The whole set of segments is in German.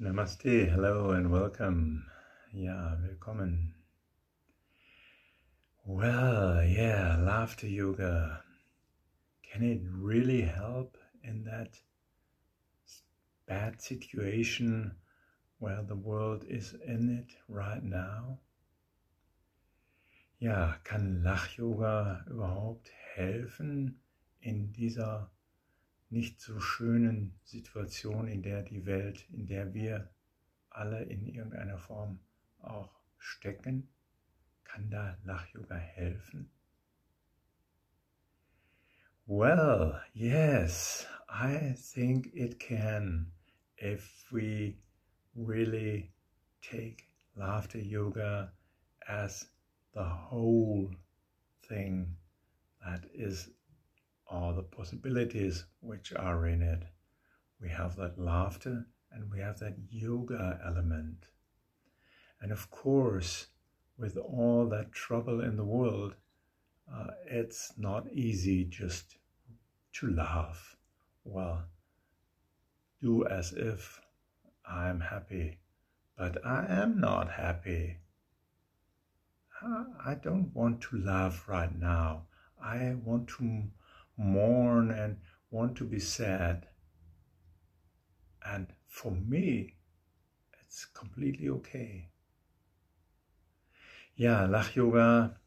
Namaste, hello and welcome. Ja, willkommen. Well, yeah, laughter yoga. Can it really help in that bad situation where the world is in it right now? Ja, kann Lach-Yoga überhaupt helfen in dieser nicht so schönen Situation, in der die Welt, in der wir alle in irgendeiner Form auch stecken? Kann da Lach-Yoga helfen? Well, yes, I think it can if we really take laughter yoga as the whole thing that is all the possibilities which are in it. We have that laughter and we have that yoga element. And of course, with all that trouble in the world, uh, it's not easy just to laugh. Well, do as if I'm happy, but I am not happy. I don't want to laugh right now. I want to mourn and want to be sad. And for me, it's completely okay. Ja, Lach-Yoga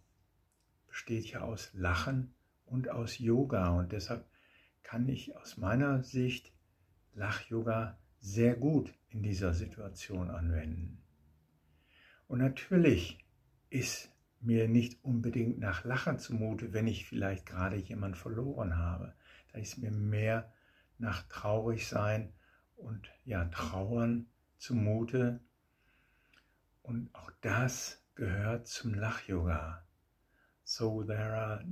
besteht ja aus Lachen und aus Yoga und deshalb kann ich aus meiner Sicht Lach-Yoga sehr gut in dieser Situation anwenden. Und natürlich ist mir nicht unbedingt nach Lachen zumute, wenn ich vielleicht gerade jemand verloren habe. Da ist mir mehr nach traurig sein und ja, trauern zumute. Und auch das gehört zum Lach-Yoga. So there are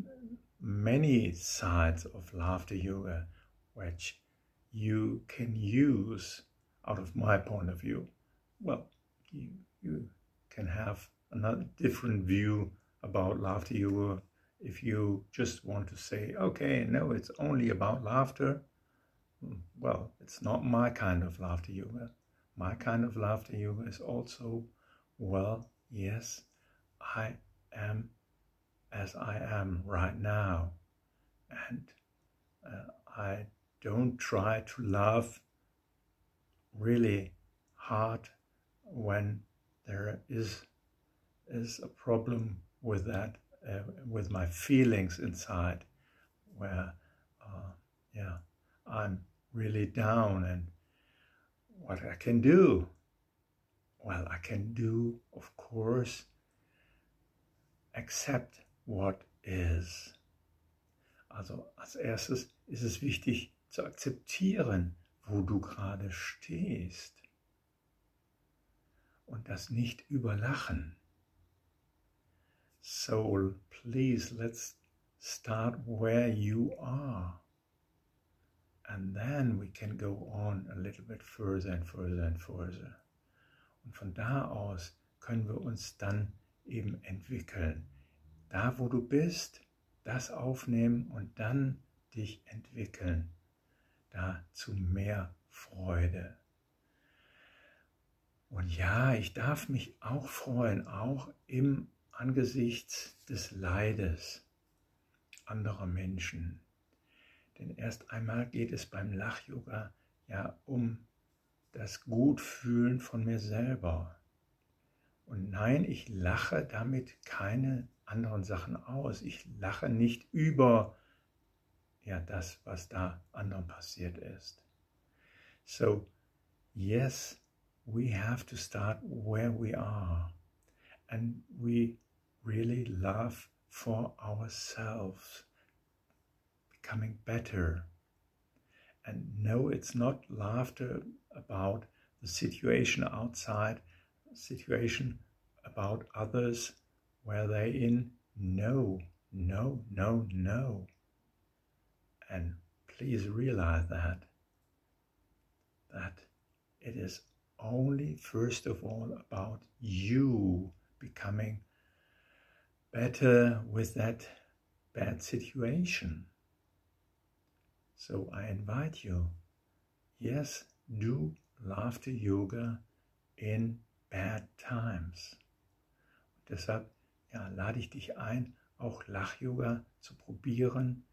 many sides of laughter yoga which you can use out of my point of view. Well, you, you can have another different view about laughter. Yoga if you just want to say okay no it's only about laughter hmm, well it's not my kind of laughter yoga my kind of laughter yoga is also well yes i am as i am right now and uh, i don't try to laugh really hard when there is is a problem with that, uh, with my feelings inside, where, uh, yeah, I'm really down and what I can do. Well, I can do, of course, accept what is. Also als erstes ist es wichtig zu akzeptieren, wo du gerade stehst und das nicht überlachen. Soul, please let's start where you are. And then we can go on a little bit further and further and further. Und von da aus können wir uns dann eben entwickeln. Da, wo du bist, das aufnehmen und dann dich entwickeln. Da zu mehr Freude. Und ja, ich darf mich auch freuen, auch im angesichts des Leides anderer Menschen. Denn erst einmal geht es beim Lach-Yoga ja um das Gutfühlen von mir selber. Und nein, ich lache damit keine anderen Sachen aus. Ich lache nicht über ja, das, was da anderen passiert ist. So, yes, we have to start where we are. And we really love for ourselves, becoming better. And no, it's not laughter about the situation outside, situation about others where they in. No, no, no, no. And please realize that, that it is only first of all about you becoming better with that bad situation. So I invite you, yes, do laughter yoga in bad times. Und deshalb ja, lade ich dich ein, auch Lach-Yoga zu probieren,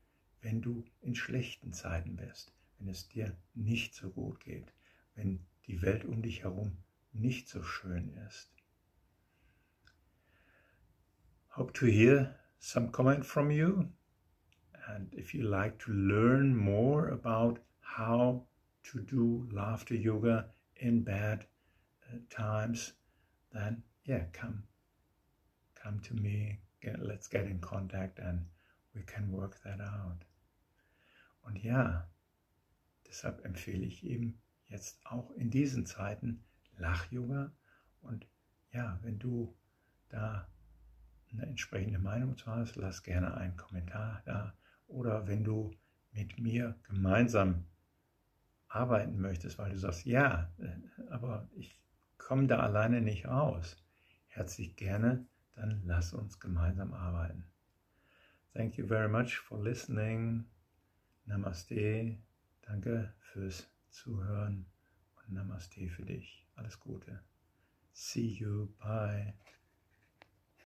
wenn du in schlechten Zeiten bist, wenn es dir nicht so gut geht, wenn die Welt um dich herum nicht so schön ist. Hope to hear some comment from you. And if you like to learn more about how to do laughter yoga in bad uh, times, then yeah, come, come to me. Get, let's get in contact and we can work that out. Und ja, deshalb empfehle ich eben jetzt auch in diesen Zeiten Lach-Yoga. Und ja, wenn du da eine entsprechende Meinung zu hast, lass gerne einen Kommentar da. Oder wenn du mit mir gemeinsam arbeiten möchtest, weil du sagst, ja, äh, aber ich komme da alleine nicht aus, herzlich gerne, dann lass uns gemeinsam arbeiten. Thank you very much for listening. Namaste. Danke fürs Zuhören und Namaste für dich. Alles Gute. See you. Bye.